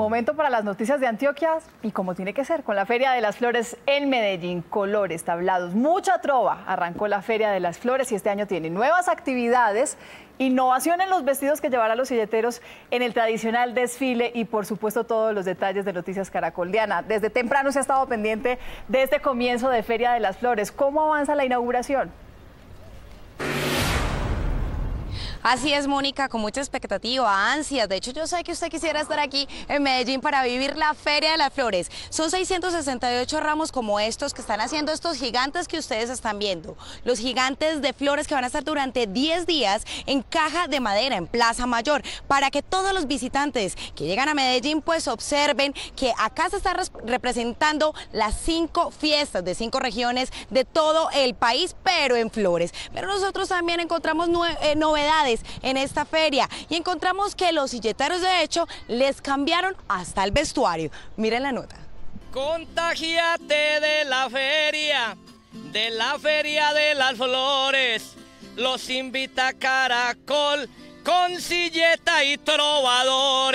momento para las noticias de Antioquia y como tiene que ser, con la Feria de las Flores en Medellín, colores, tablados, mucha trova. Arrancó la Feria de las Flores y este año tiene nuevas actividades, innovación en los vestidos que llevarán los silleteros en el tradicional desfile y por supuesto todos los detalles de Noticias Caracol. Diana, desde temprano se ha estado pendiente de este comienzo de Feria de las Flores. ¿Cómo avanza la inauguración? Así es, Mónica, con mucha expectativa, ansias. De hecho, yo sé que usted quisiera estar aquí en Medellín para vivir la Feria de las Flores. Son 668 ramos como estos que están haciendo estos gigantes que ustedes están viendo. Los gigantes de flores que van a estar durante 10 días en caja de madera en Plaza Mayor, para que todos los visitantes que llegan a Medellín pues observen que acá se está representando las cinco fiestas de cinco regiones de todo el país, pero en flores. Pero nosotros también encontramos eh, en esta feria y encontramos que los silleteros de hecho les cambiaron hasta el vestuario. Miren la nota. Contagiate de la feria, de la feria de las flores. Los invita Caracol con silleta y trovadores.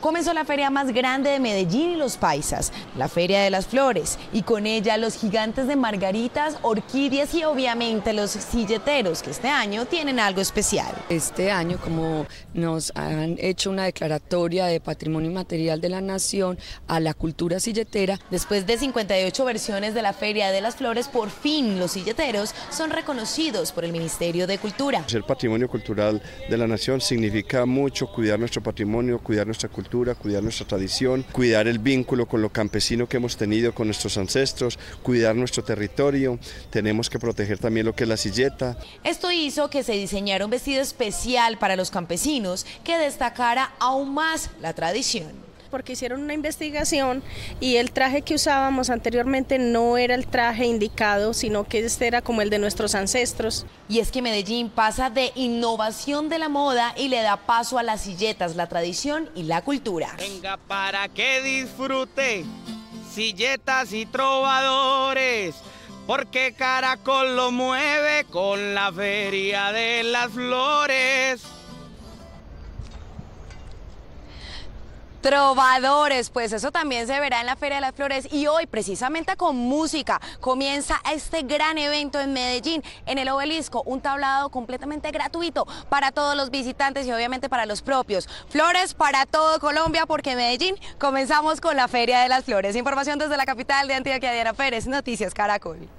Comenzó la feria más grande de Medellín y los paisas, la Feria de las Flores, y con ella los gigantes de margaritas, orquídeas y obviamente los silleteros, que este año tienen algo especial. Este año, como nos han hecho una declaratoria de Patrimonio Inmaterial de la Nación a la cultura silletera. Después de 58 versiones de la Feria de las Flores, por fin los silleteros son reconocidos por el Ministerio de Cultura. El patrimonio cultural de la Nación significa mucho cuidar nuestro patrimonio, cuidar nuestra cuidar nuestra tradición, cuidar el vínculo con lo campesino que hemos tenido con nuestros ancestros, cuidar nuestro territorio, tenemos que proteger también lo que es la silleta. Esto hizo que se diseñara un vestido especial para los campesinos que destacara aún más la tradición porque hicieron una investigación y el traje que usábamos anteriormente no era el traje indicado, sino que este era como el de nuestros ancestros. Y es que Medellín pasa de innovación de la moda y le da paso a las silletas, la tradición y la cultura. Venga para que disfrute silletas y trovadores porque Caracol lo mueve con la feria de las flores. Trovadores, pues eso también se verá en la Feria de las Flores y hoy precisamente con música comienza este gran evento en Medellín, en el obelisco, un tablado completamente gratuito para todos los visitantes y obviamente para los propios. Flores para todo Colombia porque en Medellín comenzamos con la Feria de las Flores. Información desde la capital de Antioquia, Diana Pérez, Noticias Caracol.